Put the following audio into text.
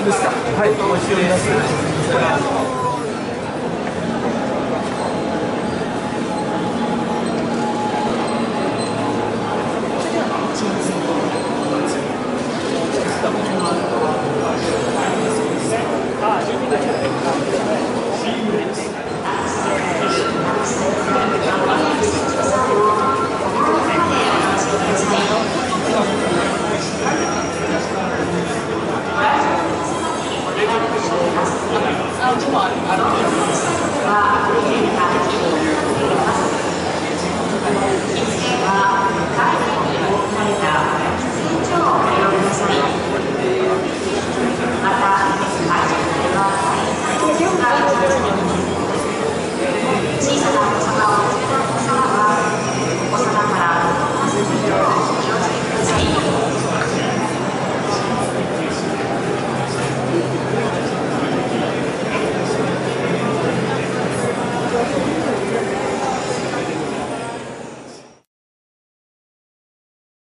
いいですか？はい。altı var.